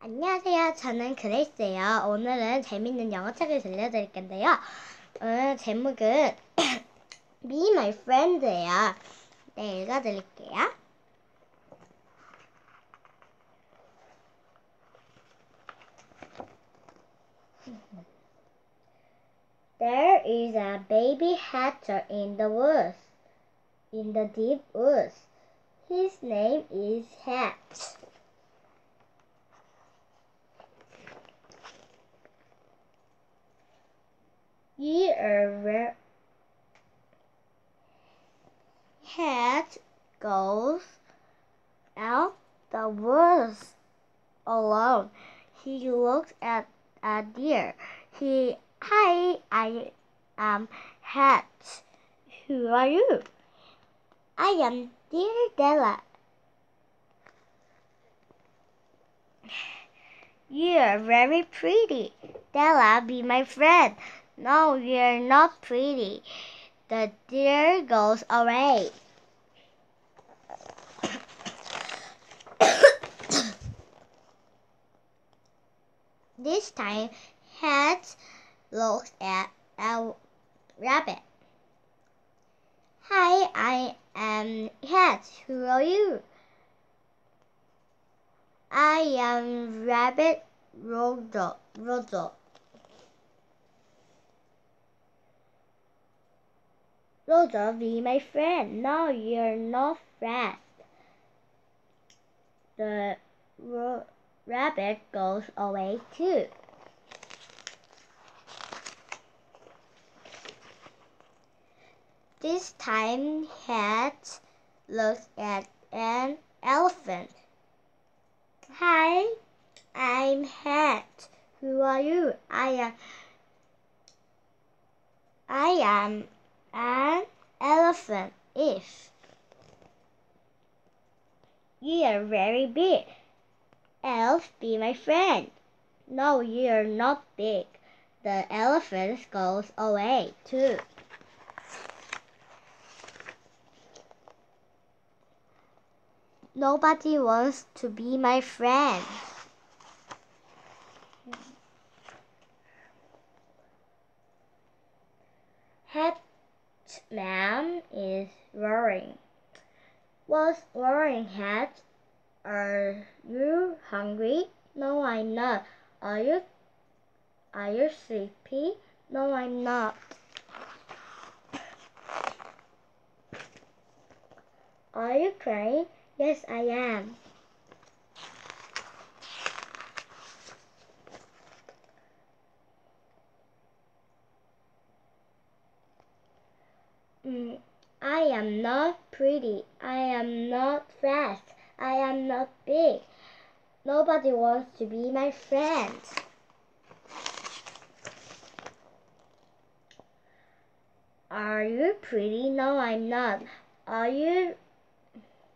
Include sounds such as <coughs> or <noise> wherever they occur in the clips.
안녕하세요. 저는 그레이스예요. 오늘은 재밌는 영어책을 들려드릴 건데요. 오늘 제목은 Me My Friend예요. 네, 읽어드릴게요. There is a baby hatter in the woods, in the deep woods. His name is Hat. Ye are Hat goes out the woods alone. He looks at a deer. He, hi, I am Hat. Who are you? I am deer Della. You are very pretty. Della, be my friend. No, you're not pretty. The deer goes away. <coughs> this time, Hat looks at a rabbit. Hi, I am Hat. Who are you? I am Rabbit Rodo. Rosa, be my friend. No, you're not friend. The rabbit goes away too. This time, Hat looks at an elephant. Hi, I'm Hat. Who are you? I am. I am an elephant if you are very big. Elf, be my friend. No, you are not big. The elephant goes away too. Nobody wants to be my friend. Hat man is roaring. What's roaring, Hat? Are you hungry? No, I'm not. Are you? Are you sleepy? No, I'm not. Are you crying? Yes, I am. I am not pretty. I am not fast. I am not big. Nobody wants to be my friend. Are you pretty? No, I'm not. Are you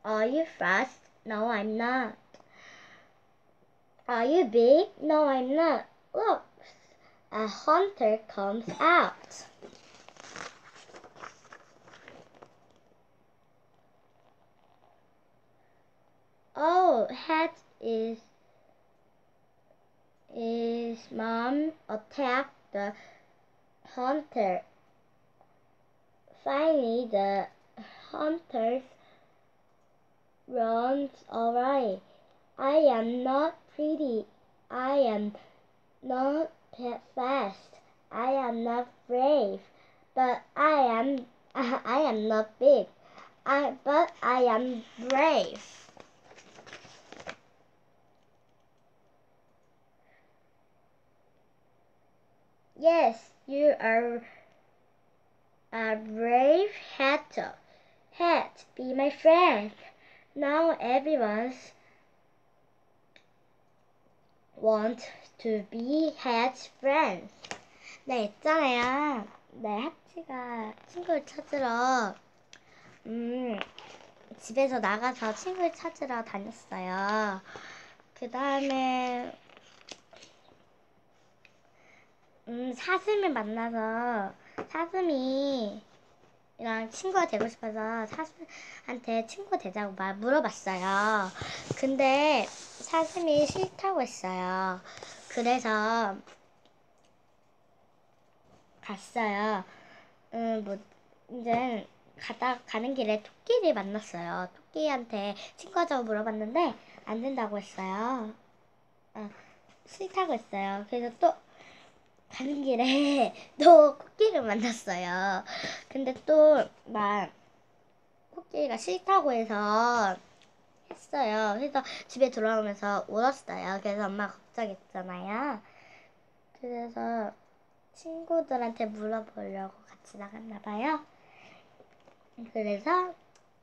Are you fast? No, I'm not. Are you big? No, I'm not. Look, a hunter comes out. Hat is his mom attacked the hunter. Finally, the hunter runs away. I am not pretty. I am not fast. I am not brave. But I am <laughs> I am not big. I but I am brave. Yes, you are a brave hatter. Hat, be my friend. Now everyone's want to be Hat's friends. 네, 있잖아요. 네, 하치가 친구를 찾으러, 음, 집에서 나가서 친구를 찾으러 다녔어요. 그 다음에, 음, 사슴을 만나서 사슴이 이랑 친구가 되고 싶어서 사슴한테 친구 되자고 말 물어봤어요. 근데 사슴이 싫다고 했어요. 그래서 갔어요. 음, 뭐, 이제 가다, 가는 길에 토끼를 만났어요. 토끼한테 친구하자고 물어봤는데, 안 된다고 했어요. 아, 싫다고 했어요. 그래서 또, 가는 길에 <laughs> 또 코끼리를 만났어요. 근데 또, 막, 코끼리가 싫다고 해서 했어요. 그래서 집에 돌아오면서 울었어요. 그래서 엄마가 걱정했잖아요. 그래서 친구들한테 물어보려고 같이 나갔나 봐요. 그래서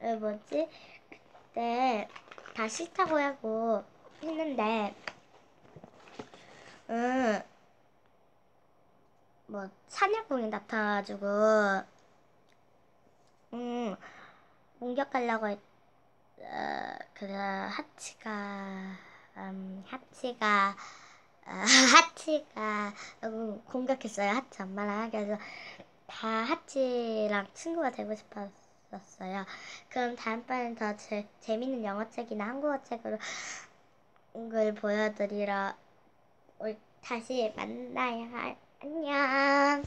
어, 뭐지 그때 다 싫다고 하고 했는데 음, 뭐 사냥꾼이 나타나가지고 음 공격하려고 했 어, 그래 하치가 음, 하치가 아, <laughs> 하치가 음, 공격했어요 하치 엄마랑 그래서 다 하치랑 친구가 되고 싶었어요. 그럼 다음번엔 더 재, 재밌는 영어책이나 한국어 책으로 걸 보여드리러 올- 다시 만나요. 안녕.